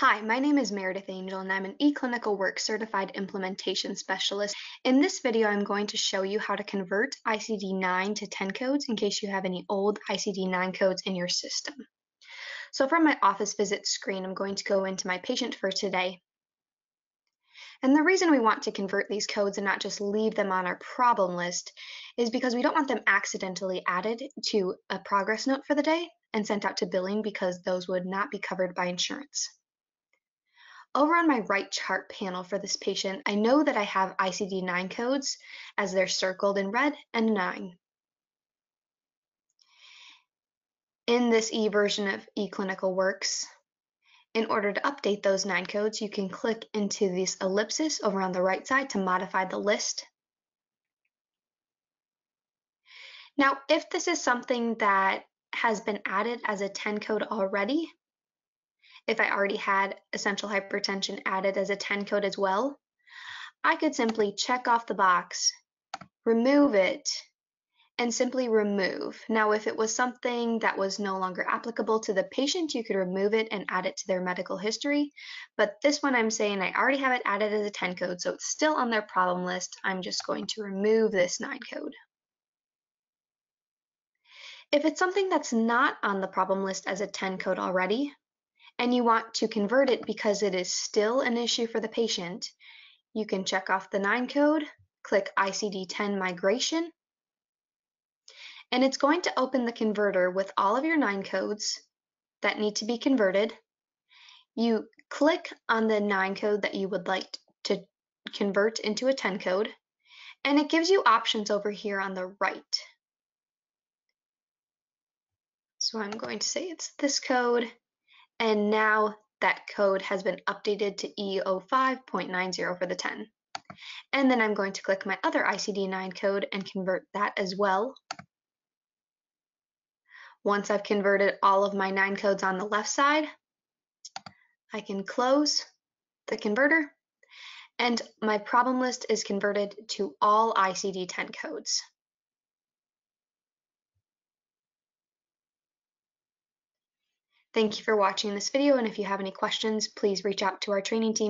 Hi, my name is Meredith Angel and I'm an eClinicalWorks Certified Implementation Specialist. In this video, I'm going to show you how to convert ICD-9 to 10 codes in case you have any old ICD-9 codes in your system. So from my office visit screen, I'm going to go into my patient for today. And the reason we want to convert these codes and not just leave them on our problem list is because we don't want them accidentally added to a progress note for the day and sent out to billing because those would not be covered by insurance. Over on my right chart panel for this patient, I know that I have ICD-9 codes as they're circled in red and 9. In this e-version of eClinicalWorks, in order to update those 9 codes, you can click into this ellipsis over on the right side to modify the list. Now, if this is something that has been added as a 10 code already, if I already had essential hypertension added as a 10 code as well, I could simply check off the box, remove it, and simply remove. Now, if it was something that was no longer applicable to the patient, you could remove it and add it to their medical history. But this one I'm saying I already have it added as a 10 code, so it's still on their problem list. I'm just going to remove this 9 code. If it's something that's not on the problem list as a 10 code already, and you want to convert it because it is still an issue for the patient, you can check off the 9 code, click ICD-10 migration, and it's going to open the converter with all of your 9 codes that need to be converted. You click on the 9 code that you would like to convert into a 10 code, and it gives you options over here on the right. So I'm going to say it's this code, and now that code has been updated to E05.90 for the 10. And then I'm going to click my other ICD-9 code and convert that as well. Once I've converted all of my 9 codes on the left side, I can close the converter and my problem list is converted to all ICD-10 codes. Thank you for watching this video, and if you have any questions, please reach out to our training team.